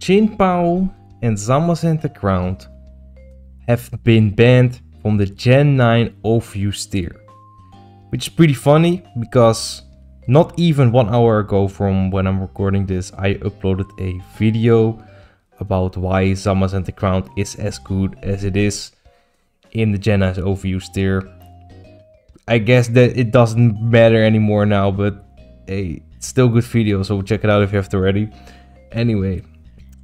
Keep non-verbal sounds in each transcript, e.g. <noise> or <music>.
Chien-Pao and Zamazenta-Crowned have been banned from the Gen 9 OU tier. Which is pretty funny because not even one hour ago from when I'm recording this, I uploaded a video about why Zamazenta-Crowned is as good as it is in the Gen 9 OU tier. I guess that it doesn't matter anymore now, but hey, it's still good video, so check it out if you haven't already. Anyway,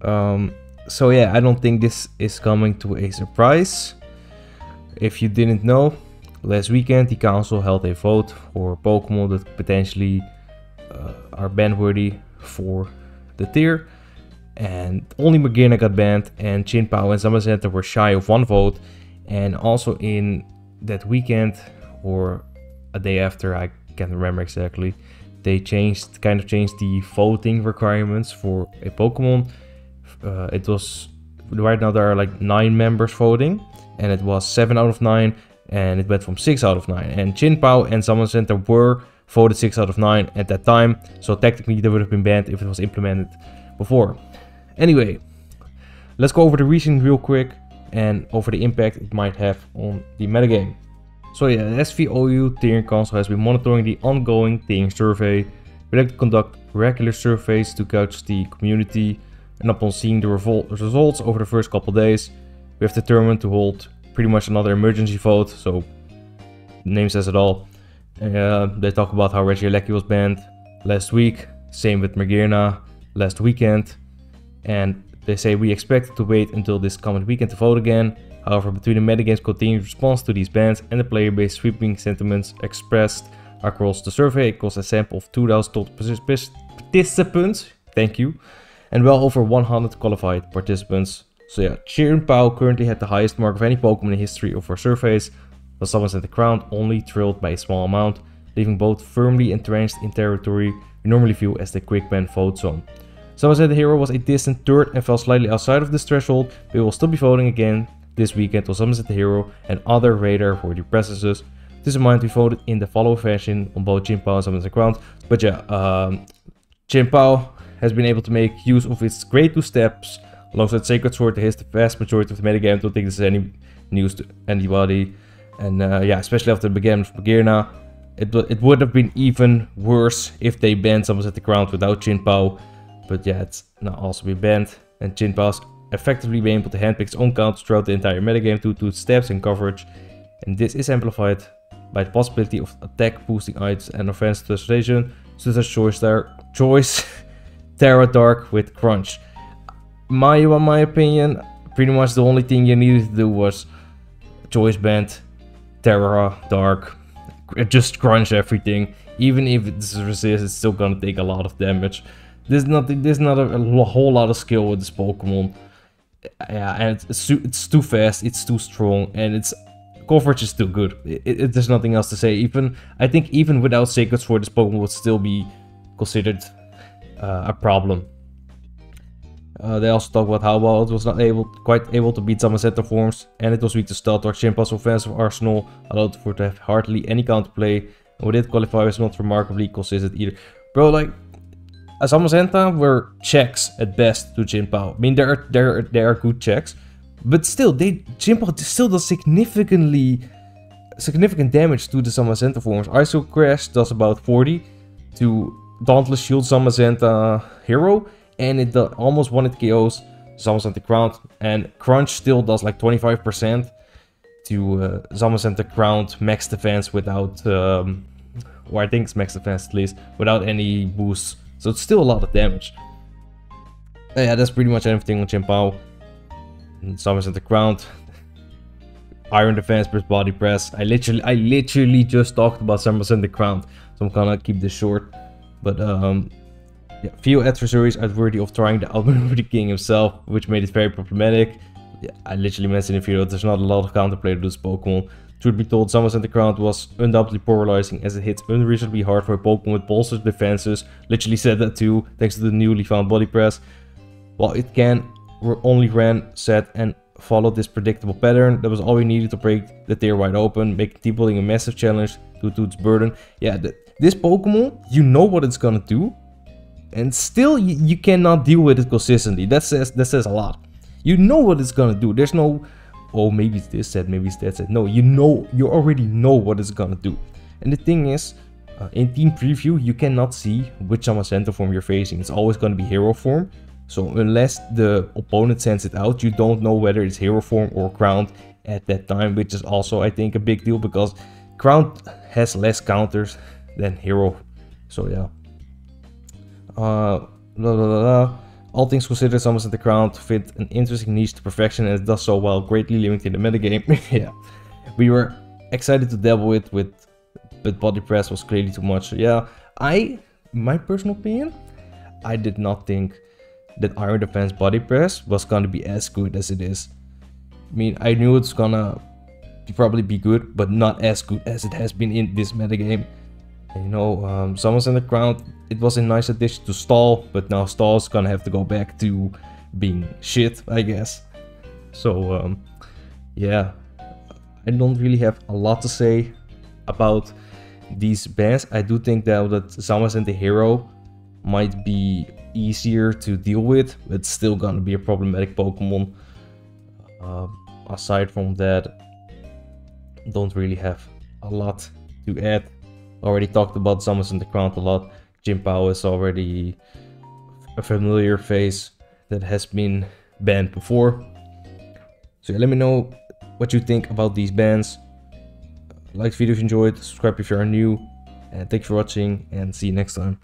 um, so yeah, I don't think this is coming to a surprise. If you didn't know, last weekend the council held a vote for Pokemon that potentially uh, are ban worthy for the tier. And only Magearna got banned and Chien-Pao and Zamazenta were shy of one vote. And also in that weekend or a day after, I can't remember exactly, they changed, kind of changed the voting requirements for a Pokemon. Uh, it was, right now there are like 9 members voting and it was 7 out of 9 and it went from 6 out of 9. And Chien-Pao and Zamazenta were voted 6 out of 9 at that time, so technically they would have been banned if it was implemented before. Anyway, let's go over the reasoning real quick and over the impact it might have on the metagame. So yeah, the SVOU Tiering Council has been monitoring the ongoing Tiering survey. We like to conduct regular surveys to gauge the community and upon seeing the results over the first couple days, we have determined to hold pretty much another emergency vote, so name says it all. Uh, they talk about how Regieleki was banned last week, same with Magearna last weekend, and they say we expect to wait until this coming weekend to vote again. However, between the metagame's continued response to these bans and the player base sweeping sentiments expressed across the survey, it caused a sample of 2,000 total participants, thank you, and well over 100 qualified participants. So yeah, Chien-Pao currently had the highest mark of any Pokemon in history of our surveys, but Zamazenta-Crowned only trailed by a small amount, leaving both firmly entrenched in territory we normally view as the quick ban vote zone. the Hero was a distant third and fell slightly outside of this threshold, but will still be voting again this weekend on the Hero and other radar worthy presences. This in mind, we voted in the following fashion on both Chien-Pao and Zamazenta Crowned, but yeah, um, Chien-Pao has been able to make use of its great two steps Alongside Sacred Sword, it hits the vast majority of the metagame. Don't think this is any news to anybody. And uh, yeah, especially after the beginning of Magearna, it, it would have been even worse if they banned Zamazenta-Crowned without Chien-Pao. But yeah, it's now also been banned. And Chien-Pao's effectively been able to handpick its own counters throughout the entire metagame due to steps and coverage. And this is amplified by the possibility of attack boosting items and offense to offensive restoration, such as Choice, there Choice <laughs> Tera Dark with Crunch my in my opinion, pretty much the only thing you needed to do was choice band, Tera, Dark, just crunch everything. Even if it's resist, it's still gonna take a lot of damage. There's not there's not a, a whole lot of skill with this Pokemon. Yeah, and it's, it's too fast, it's too strong, and its coverage is too good. It, it, there's nothing else to say. Even I think even without Sacred Sword, this Pokemon would still be considered uh, a problem. Uh, they also talk about how well it was not able, quite able to beat some Zamazenta forms, and it was weak to stealth or Chien-Pao's offensive arsenal, allowed for to have hardly any counterplay, and with it qualify was not remarkably consistent either. Bro, like, Zamazenta were checks at best to Chien-Pao. I mean, there are, there, are, there are good checks, but still, they Chien-Pao still does significantly significant damage to the Zamazenta forms. Icicle Crash does about 40 to Dauntless Shield Zamazenta Hero, and it does almost hit KOs Zamazenta Crowned, and Crunch still does like 25% to uh, Zamazenta Crowned max defense without, um, or I think it's max defense at least, without any boosts. So it's still a lot of damage. yeah, that's pretty much everything on Chien-Pao. Zamazenta Crowned. Iron defense versus body press. I literally, I literally just talked about Zamazenta Crowned, so I'm gonna keep this short. But um, yeah, few adversaries are worthy of trying to <laughs> outmaneuver the king himself, which made it very problematic. Yeah, I literally mentioned in the video that there's not a lot of counterplay to this Pokemon. Truth be told, Zamazenta Crowned was undoubtedly polarizing as it hit unreasonably hard for a Pokemon with bolstered defenses. Literally said that too, thanks to the newly found body press. While it can only ran, set and followed this predictable pattern, that was all we needed to break the tier wide open, making team building a massive challenge due to its burden. Yeah, the, this Pokemon, you know what it's gonna do, and still you, you cannot deal with it consistently. That says that says a lot. You know what it's gonna do. There's no, oh maybe it's this set, maybe it's that set. No, you know, you already know what it's gonna do. And the thing is, uh, in team preview, you cannot see which Zamazenta form you're facing. It's always gonna be hero form. So unless the opponent sends it out, you don't know whether it's hero form or crowned at that time, which is also I think a big deal because crowned has less counters <laughs> than hero. So yeah. Uh, blah, blah, blah. All things considered, Zamazenta-Crowned to fit an interesting niche to perfection and it does so while greatly limiting the metagame. <laughs> yeah. We were excited to dabble with, with but body press was clearly too much. Yeah, I, my personal opinion, I did not think that Iron Defense body press was gonna be as good as it is. I mean, I knew it's gonna probably be good, but not as good as it has been in this metagame. You know, um, Zamazenta-Crowned, it was a nice addition to Stall, but now Stall's gonna have to go back to being shit, I guess. So, um, yeah, I don't really have a lot to say about these bans. I do think that, that Zamazenta Hero might be easier to deal with, but still gonna be a problematic Pokemon. Uh, aside from that, don't really have a lot to add. Already talked about Zamazenta-Crowned a lot. Chien-Pao is already a familiar face that has been banned before. So yeah, let me know what you think about these bans. Like the video if you enjoyed, subscribe if you are new, and thank you for watching, and see you next time.